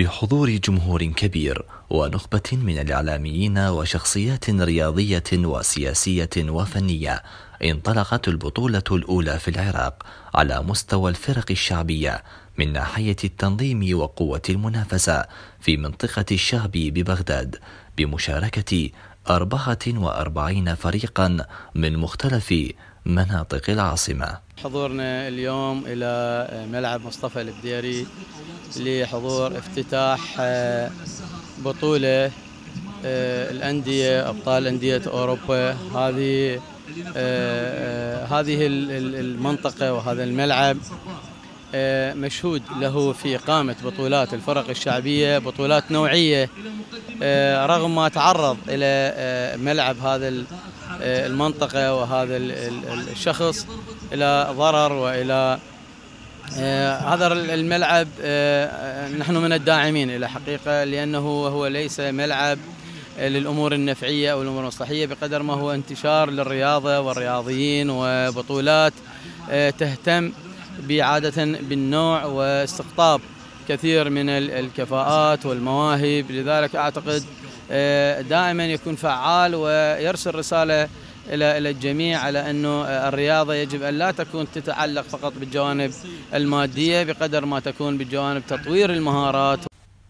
بحضور جمهور كبير ونخبة من الإعلاميين وشخصيات رياضية وسياسية وفنية انطلقت البطولة الأولى في العراق على مستوى الفرق الشعبية من ناحية التنظيم وقوة المنافسة في منطقة الشعب ببغداد بمشاركة أربعة وأربعين فريقا من مختلف مناطق العاصمة. حضورنا اليوم إلى ملعب مصطفى البديري لحضور افتتاح آه، بطولة آه، الأندية أبطال أندية أوروبا. هذه آه، هذه المنطقة وهذا الملعب مشهود له في إقامة بطولات الفرق الشعبية بطولات نوعية رغم ما تعرض إلى ملعب هذا المنطقة وهذا الشخص إلى ضرر وإلى آه، هذا الملعب آه، نحن من الداعمين إلى حقيقة لأنه هو ليس ملعب للأمور النفعية أو الأمور المصلحية بقدر ما هو انتشار للرياضة والرياضيين وبطولات آه، تهتم بعادة بالنوع واستقطاب كثير من الكفاءات والمواهب. لذلك أعتقد دائما يكون فعال ويرسل رسالة إلى إلى الجميع على أنه الرياضة يجب أن لا تكون تتعلق فقط بالجوانب المادية بقدر ما تكون بجوانب تطوير المهارات.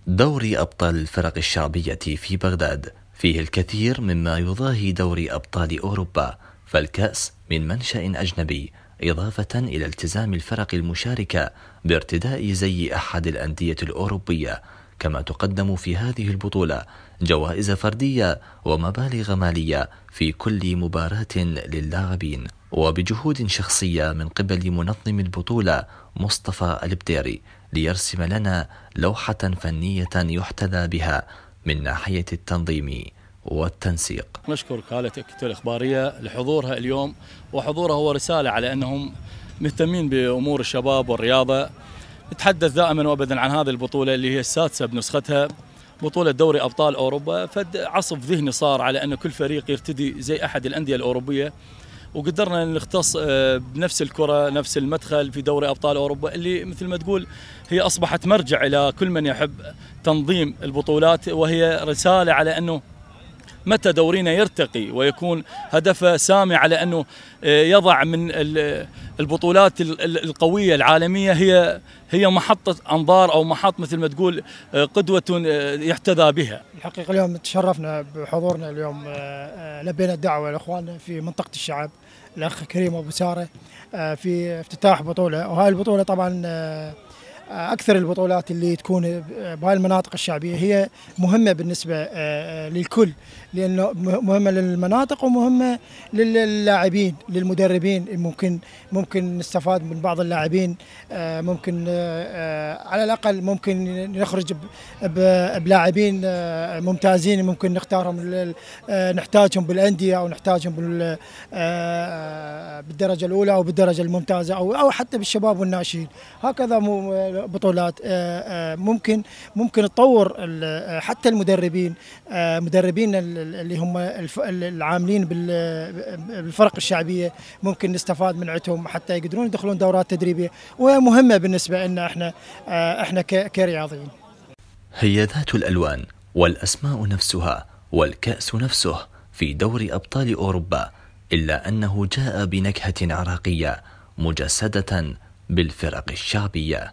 دوري أبطال الفرق الشعبية في بغداد. فيه الكثير مما يضاهي دوري أبطال أوروبا. فالكأس من منشأ أجنبي إضافة إلى التزام الفرق المشاركة بارتداء زي أحد الأندية الأوروبية. كما تقدم في هذه البطولة جوائز فردية ومبالغ مالية في كل مباراة للاعبين. وبجهود شخصية من قبل منظم البطولة مصطفى البديري ليرسم لنا لوحة فنية يحتذى بها من ناحية التنظيم والتنسيق. نشكر وكالة الإخبارية لحضورها اليوم وحضورها هو رسالة على أنهم مهتمين بأمور الشباب والرياضة نتحدث دائما وابدا عن هذه البطولة اللي هي السادسه بنسختها بطولة دوري أبطال أوروبا. فد عصف ذهني صار على أن كل فريق يرتدي زي أحد الأندية الأوروبية. وقدرنا نختص آه، بنفس الكرة نفس المدخل في دوري أبطال أوروبا اللي مثل ما تقول هي أصبحت مرجع إلى كل من يحب تنظيم البطولات وهي رسالة على أنه متى دورينا يرتقي ويكون هدفه سامي على أنه آه، يضع من البطولات القوية العالمية هي هي محطة أنظار أو محط مثل ما تقول آه، قدوة آه، يحتذى بها. الحقيقة اليوم تشرفنا بحضورنا اليوم لبينا الدعوة لاخواننا في منطقة الشعب الأخ كريم أبو سارة في افتتاح بطولة وهاي البطولة طبعا أكثر البطولات اللي تكون بهاي المناطق الشعبية هي مهمة بالنسبة آه، آه، للكل لأنه مهمة للمناطق ومهمة للاعبين للمدربين. ممكن ممكن نستفاد من بعض اللاعبين آه، ممكن على الأقل ممكن نخرج بلاعبين ممتازين. ممكن نختارهم نحتاجهم بالأندية أو نحتاجهم بالدرجة الأولى أو بالدرجة الممتازة أو أو حتى بالشباب والناشئين. هكذا بطولات آه، آه، ممكن ممكن تطور آه، حتى المدربين مدربين اللي هم العاملين بالفرق الشعبية ممكن نستفاد من عندهم حتى يقدرون يدخلون دورات تدريبية وهي مهمه بالنسبة لنا إحنا إحنا كرياضيين. هي ذات الألوان والأسماء نفسها والكأس نفسه في دوري أبطال أوروبا إلا أنه جاء بنكهة عراقية مجسدة بالفرق الشعبية